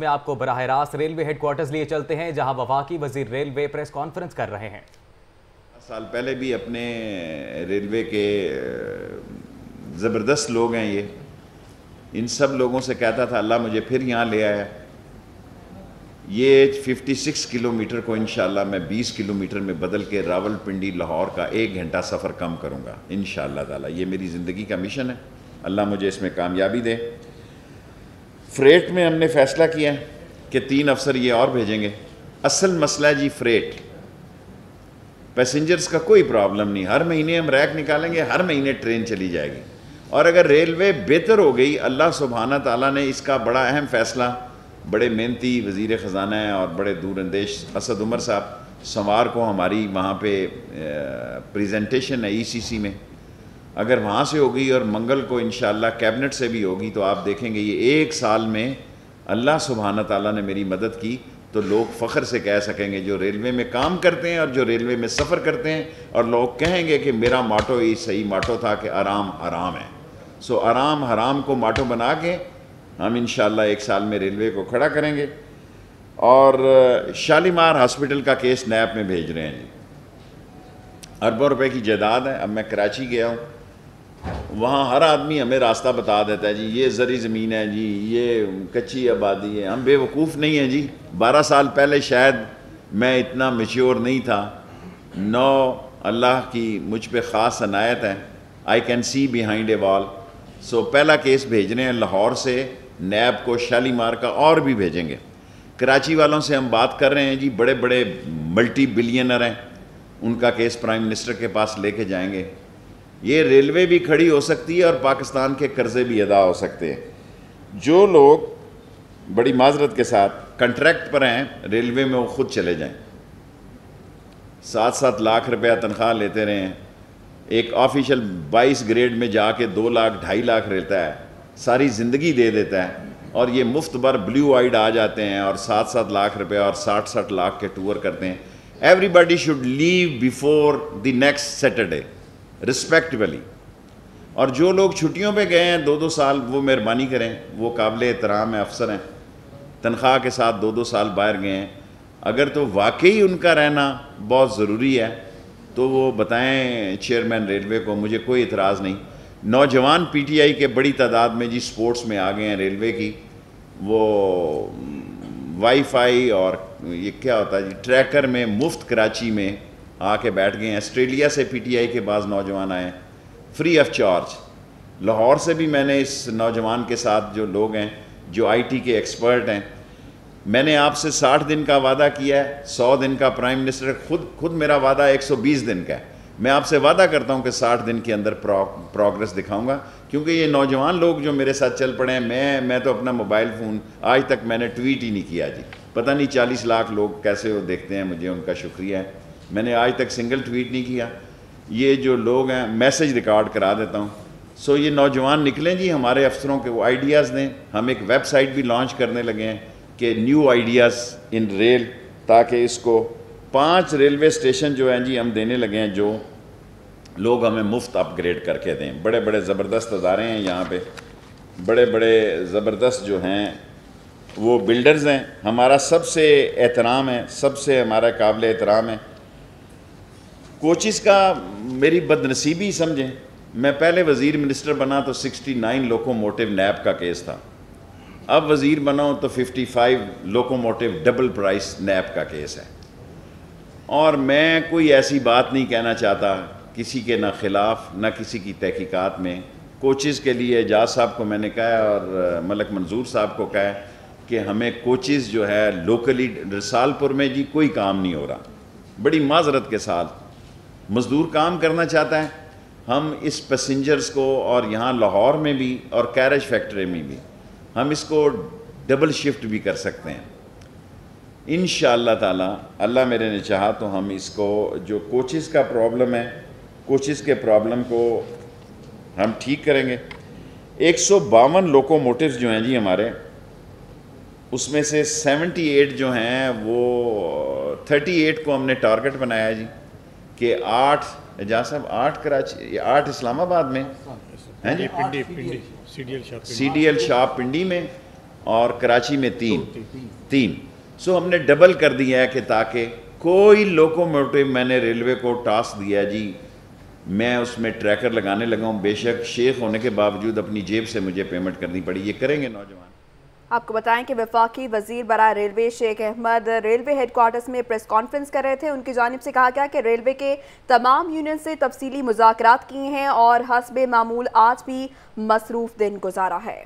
میں آپ کو براہ راست ریلوے ہیڈ کوارٹرز لیے چلتے ہیں، جہاں وفاقی وزیر ریلوے پریس کانفرنس کر رہے ہیں۔ سال پہلے بھی اپنے ریلوے کے زبردست لوگ ہیں یہ۔ ان سب لوگوں سے کہتا تھا، اللہ مجھے پھر یہاں لے آیا۔ یہ ففٹی سکس کلو کو انشاءاللہ میں بیس کلو میٹر میں بدل کے راول پنڈی لاہور کا ایک گھنٹہ سفر کم کروں گا، انشاءاللہ تعالی۔ یہ میری زندگی کا مشن ہے۔ اللہ مجھے اس میں کامیابی دے۔ فریٹ میں ہم نے فیصلہ کیا ہے کہ تین افسر یہ اور بھیجیں گے۔ اصل مسئلہ جی فریٹ۔ پیسنجرز کا کوئی پرابلم نہیں۔ ہر مہینے ہم ریک نکالیں گے، ہر مہینے ٹرین چلی جائے گی۔ اور اگر ریلوے بہتر ہو گئی، اللہ سبحانہ تعالیٰ نے اس کا بڑا اہم فیصلہ، بڑے محنتی وزیر خزانہ ہیں اور بڑے دور اندیش اسد عمر صاحب سوار کو ہماری وہاں پہ پریزنٹیشن ہے ای سی سی میں۔ اگر وہاں سے ہوگی اور منگل کو انشاءاللہ کیبنٹ سے بھی ہوگی تو آپ دیکھیں گے یہ ایک سال میں اللہ سبحانہ تعالیٰ نے میری مدد کی تو لوگ فخر سے کہہ سکیں گے جو ریلوے میں کام کرتے ہیں اور جو ریلوے میں سفر کرتے ہیں اور لوگ کہیں گے کہ میرا ماٹو ہی صحیح ماٹو تھا کہ آرام حرام ہے۔ سو آرام حرام کو ماٹو بنا کے ہم انشاءاللہ ایک سال میں ریلوے کو کھڑا کریں گے۔ اور شالیمار ہاسپٹل کا کیس نیب میں بھیج رہے ہیں جی۔ اربوں روپے کی جائیداد ہے۔ اب میں کراچی گیا ہوں۔ وہاں ہر آدمی ہمیں راستہ بتا دیتا ہے جی یہ زرعی زمین ہے جی یہ کچی آبادی ہے۔ ہم بے وقوف نہیں ہیں جی۔ بارہ سال پہلے شاید میں اتنا میچیور نہیں تھا۔ نو، اللہ کی مجھ پہ خاص عنایت ہے۔ آئی کین سی بیہائنڈ اے وال سو پہلا کیس بھیج رہے ہیں لاہور سے۔ نیب کو شالیمار کا اور بھی بھیجیں گے۔ کراچی والوں سے ہم بات کر رہے ہیں جی بڑے بڑے ملٹی بلینر ہیں۔ ان کا کیس پرائم منسٹر کے پاس لے کے جائیں گے۔ یہ ریلوے بھی کھڑی ہو سکتی ہے اور پاکستان کے قرضے بھی ادا ہو سکتے ہیں۔ جو لوگ بڑی معذرت کے ساتھ کنٹریکٹ پر ہیں، ریلوے میں وہ خود چلے جائیں۔ سات سات لاکھ روپیہ تنخواہ لیتے رہے ہیں۔ ایک آفیشل بائیس گریڈ میں جا کے دو لاکھ، ڈھائی لاکھ رہتا ہے۔ ساری زندگی دے دیتا ہے۔ اور یہ مفت بر بلیو آئیڈ آ جاتے ہیں اور سات سات لاکھ روپے اور ساٹھ ساٹھ لاکھ کے ٹور کرتے ہیں۔ Everybody should leave before the next Saturday respectively اور جو لوگ چھٹیوں پہ گئے ہیں، دو دو سال وہ مہربانی کریں، وہ قابل احترام ہیں افسر ہیں، تنخواہ کے ساتھ دو دو سال باہر گئے ہیں۔ اگر تو واقعی ان کا رہنا بہت ضروری ہے، تو وہ بتائیں چیئرمین ریلوے کو، مجھے کوئی اعتراض نہیں۔ نوجوان پی ٹی آئی کے بڑی تعداد میں جی سپورٹس میں آ گئے ہیں ریلوے کی، وہ وائی فائی اور یہ کیا ہوتا ہے جی ٹریکر میں، مفت کراچی میں آ کے بیٹھ گئے ہیں۔ آسٹریلیا سے پی ٹی آئی کے بعض نوجوان آئے ہیں۔ فری آف چارج لاہور سے بھی میں نے اس نوجوان کے ساتھ جو لوگ ہیں، جو آئی ٹی کے ایکسپرٹ ہیں، میں نے آپ سے ساٹھ دن کا وعدہ کیا ہے، سو دن کا پرائم منسٹر خود خود میرا وعدہ ایک سو بیس دن کا ہے۔ میں آپ سے وعدہ کرتا ہوں کہ ساٹھ دن کے اندر پروگرس دکھاؤں گا۔ کیونکہ یہ نوجوان لوگ جو میرے ساتھ چل پڑے ہیں، میں میں تو اپنا موبائل فون آج تک میں نے ٹویٹ ہی نہیں کیا جی۔ پتہ نہیں چالیس لاکھ لوگ کیسے وہ دیکھتے ہیں، مجھے ان کا شکریہ ہے۔ میں نے آج تک سنگل ٹویٹ نہیں کیا۔ یہ جو لوگ ہیں میسج ریکارڈ کرا دیتا ہوں۔ سو یہ نوجوان نکلیں جی ہمارے افسروں کے، وہ آئیڈیاز دیں۔ ہم ایک ویب سائٹ بھی لانچ کرنے لگے ہیں کہ نیو آئیڈیاز ان ریل تاکہ اس کو پانچ ریلوے اسٹیشن جو ہیں جی ہم دینے لگے ہیں، جو لوگ ہمیں مفت اپ گریڈ کر کے دیں۔ بڑے بڑے زبردست ادارے ہیں یہاں پہ۔ بڑے بڑے زبردست جو ہیں، وہ بلڈرز ہیں۔ ہمارا سب سے احترام ہے، سب سے ہمارا قابل احترام ہے۔ کوچز کا میری بد نصیبی سمجھیں۔ میں پہلے وزیر منسٹر بنا تو sixty nine locomotive NAB کا کیس تھا۔ اب وزیر بناؤ تو fifty five locomotive double price NAB کا کیس ہے۔ اور میں کوئی ایسی بات نہیں کہنا چاہتا کسی کے نہ خلاف، نہ کسی کی تحقیقات میں۔ کوچز کے لیے اعجاز صاحب کو میں نے کہا اور ملک منظور صاحب کو کہا کہ ہمیں کوچز جو ہے لوکلی رسال پور میں جی کوئی کام نہیں ہو رہا۔ بڑی معذرت کے ساتھ مزدور کام کرنا چاہتا ہے۔ ہم اس پیسنجرز کو اور یہاں لاہور میں بھی اور کیرج فیکٹری میں بھی ہم اس کو ڈبل شفٹ بھی کر سکتے ہیں۔ ان شاء اللہ تعالیٰ، اللہ میرے نے چاہا تو ہم اس کو جو کوچز کا پرابلم ہے، کوچز کے پرابلم کو ہم ٹھیک کریں گے۔ ایک سو باون لوکو موٹیوز جو ہیں جی ہمارے، اس میں سے سیونٹی ایٹ جو ہیں، وہ تھرٹی ایٹ کو ہم نے ٹارگٹ بنایا جی۔ کہ آٹھ اجاز صاحب آٹھ کراچی آٹھ اسلام آباد میں؟ C D L shop Pindi. میں اور کراچی میں تین۔ تین سو ہم نے ڈبل کر دیا ہے کہ تاکہ کوئی لوکو موٹو میں نے ریلوے کو ٹاسک دیا جی میں اس میں ٹریکر لگانے لگا ہوں۔ بے شک شیخ ہونے کے باوجود اپنی جیب سے مجھے پیمنٹ کرنی پڑی۔ یہ کریں گے نوجوان؟ آپ کو بتائیں کہ وفاقی وزیر برائے railway Sheikh Ahmad railway head quarters میں پریس کانفرنس کر رہے تھے۔ ان کی جانب سے کہا گیا کہ ریلوے کے تمام یونین سے تفصیلی مذاکرات کی ہیں اور حسب معمول آج بھی مصروف دن گزارا ہے۔